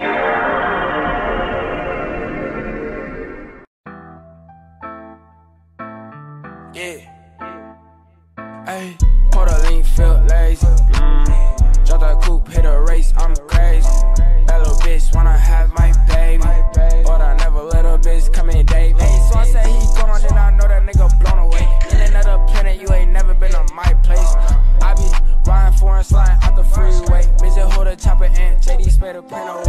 Yeah. Hey, pour the lean, feel lazy. Drop that coupe, hit a race, I'm crazy. That little bitch wanna have my baby. But I never let a bitch come in date. So I said he gone, then I know that nigga blown away. In another planet, you ain't never been on my place. I be riding for and sliding out the freeway. Bitch, hold a chopper and JD spray the paint away.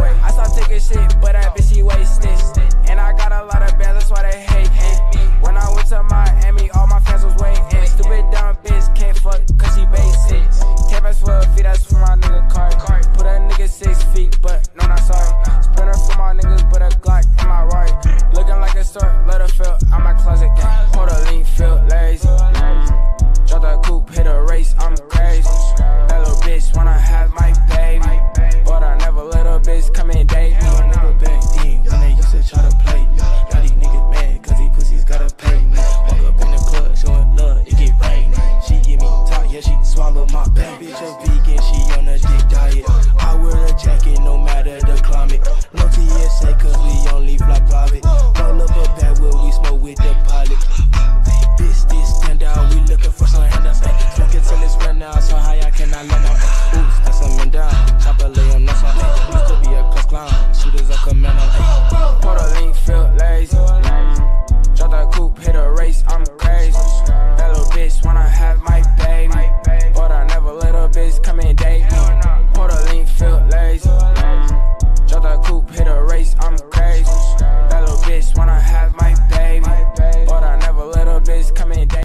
my bad bitch a vegan, she on a diet.